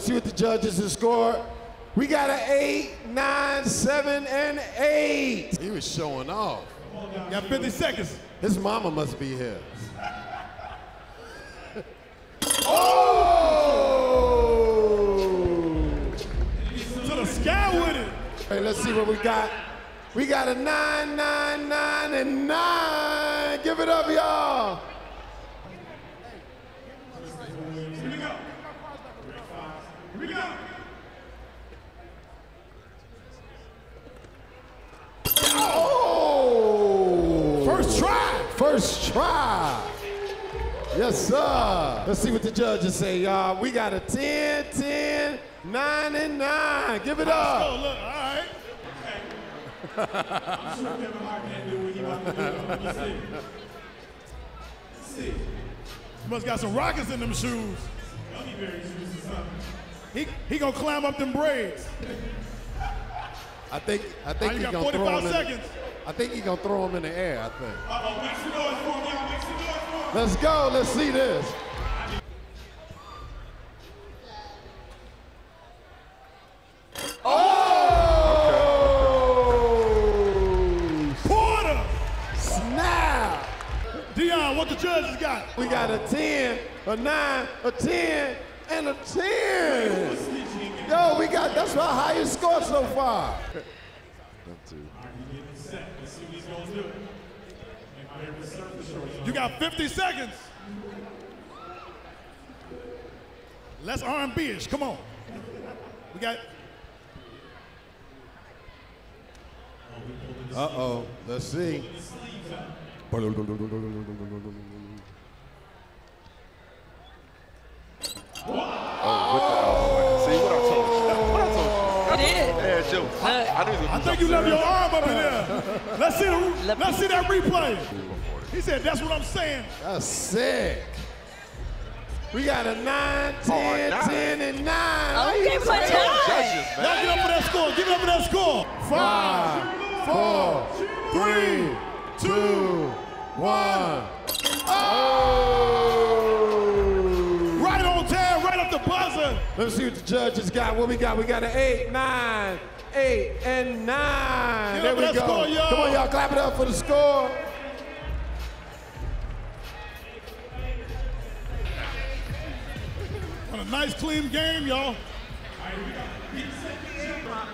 Let's see what the judges have scored. We got an eight, nine, seven, and eight. He was showing off. Got 50 seconds. His mama must be here. oh! To the sky with it. Hey, let's see what we got. We got a nine, nine, nine, and nine. Give it up, y'all. Here we go. Here we go. Oh! First try. First try. Yes, sir. Let's see what the judges say, y'all. We got a 10, 10, 9, and 9. Give it up. look, all right. I'm sure Kevin Hart can't do what he about to do. Let me see. Let's see. He must got some rockets in them shoes. He, he gonna climb up them braids. I think I think you he's got gonna throw 45 in. seconds. I think he's gonna throw him in the air. I think. Uh-oh, make some noise for him, y'all. Make some noise for him. Let's go. Let's see this. Oh! Porter! Snap! Dion, what the judges got? We got a 10, a 9, a 10, and a 10. Yo, we got, that's our highest score so far. You got 50 seconds. Let's R&B-ish. Come on. We got. Uh-oh, let's see. See oh, I knew I think do you left your arm up in there. Let's see the, Let let's see that replay. He said, "That's what I'm saying." That's sick. We got a 9, 10, nine. 10, and 9. Oh, you gave him time. Judges, Y'all man. give up for that score. Give it up for that score. Five, Four, three, two, one. Oh! right on time, right off the buzzer. Let's see what the judges got. What we got? We got an eight, nine, eight, and nine. Give there we go. score, y'all. Come on, y'all, clap it up for the score. What a nice, clean game, y'all.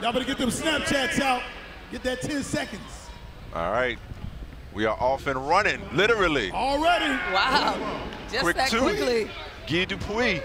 Y'all better get them Snapchats out. Get that 10 seconds. All right. We are off and running, literally. Already. Wow. Just Quick that two. quickly. Guy Dupuis.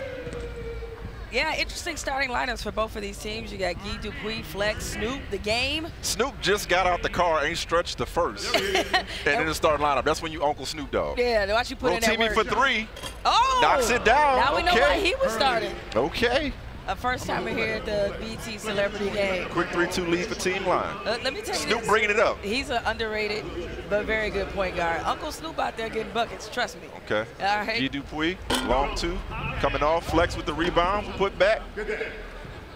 Yeah, interesting starting lineups for both of these teams. You got Guy Dupuis, Flex, Snoop, the game. Snoop just got out the car, ain't stretched the first. and then the starting lineup. That's when you Uncle Snoop Dogg. Yeah, watch you put in that Rotimi work. for three. Oh! Knocks it down. Now we know Okay. why he was starting. Okay. A first timer here at the BET Celebrity Game. Quick 3-2 lead for Team Line. Uh, let me tell you Snoop this. bringing it up. He's an underrated but very good point guard. Uncle Snoop out there getting buckets, trust me. Okay. All right. Guy Dupuis, long two, coming off, flex with the rebound, put back.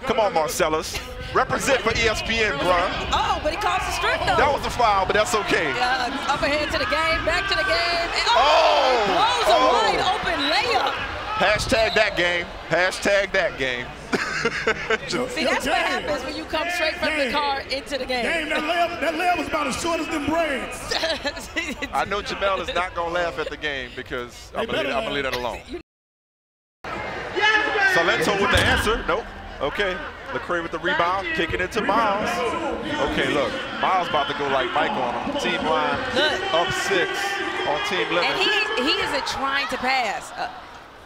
Come on, Marcellus. Represent for ESPN, bruh. Oh, but he calls the strip though. That was a foul, but that's okay. uh, up ahead to the game, back to the game. And, Oh! Blows Oh! a wide open layup. Hashtag that game. Hashtag that game. See, that's what happens when you come straight from the car into the Damn, game. that layup, that layup was about as short as them braids. I know Jamel is not going to laugh at the game because I'm going to leave that alone. Salento with the answer. Nope. Okay. Lecrae with the rebound, kicking it to Miles. Okay, look. Miles about to go like Mike on him. Team line Look. up six on team limit. And he he isn't trying to pass. Uh,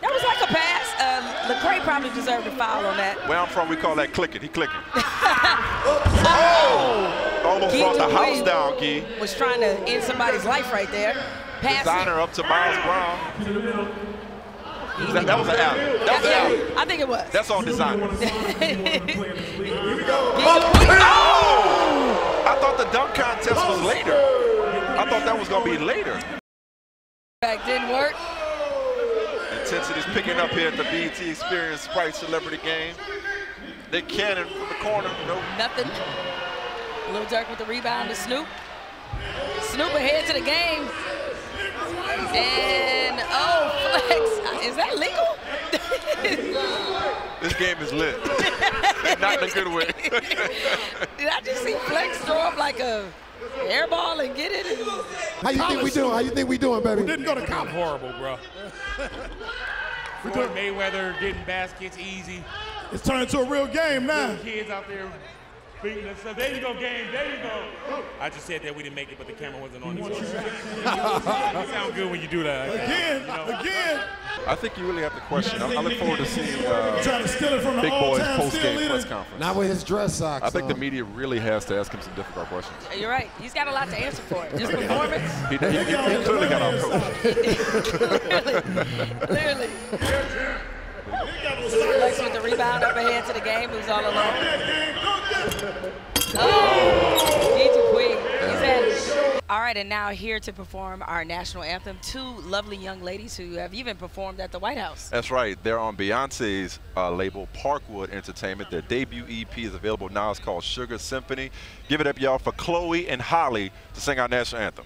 that was like a pass. Uh, Lecrae probably deserved a foul on that. Where I'm from, we call that clicking. He clicking. Oh! Almost Guy brought the house down, Gee. Was trying to end somebody's life right there. Passing. Desiigner up to Miles Brown. That, that was an alley. That was an alley. I think it was. That's on Desiigner. Guy Oh! I thought the dunk contest was later. I thought that was going to be later. Back didn't work. Intensity's picking up here at the BET Experience Sprite Celebrity Game. Nick Cannon from the corner. Nope. Nothing. Lil Durk with the rebound to Snoop. Snoop ahead to the game. And oh, flex. Is that legal? This game is lit. Not in a good way. Did I just see Flex throw up like a air ball and get it? And How you think we doing? How you think we doing, baby? We Didn't go to I'm college. horrible, bro. Floyd Mayweather getting baskets easy. It's turned into a real game now. Little kids out there beating us up. There you go, game. There you go. I just said that we didn't make it, but the camera wasn't on. you sound good when you do that. Again, You know? again. I think you really have to question. I, I look forward to seeing uh, Trying to steal it from Big Boy's all-time post-game leader. press conference. Not with his dress socks. I think the media really has to ask him some difficult questions. you're right. He's got a lot to answer for. His performance, He, he, he, he clearly got out coached. clearly. Flex with the rebound up ahead to the game, who's all alone. All right, and now here to perform our national anthem, two lovely young ladies who have even performed at the White House. That's right. They're on Beyonce's uh, label, Parkwood Entertainment. Their debut EP is available now. It's called Sugar Symphony. Give it up, y'all, for Chloe and Halle to sing our national anthem.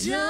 That.